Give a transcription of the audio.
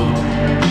amor.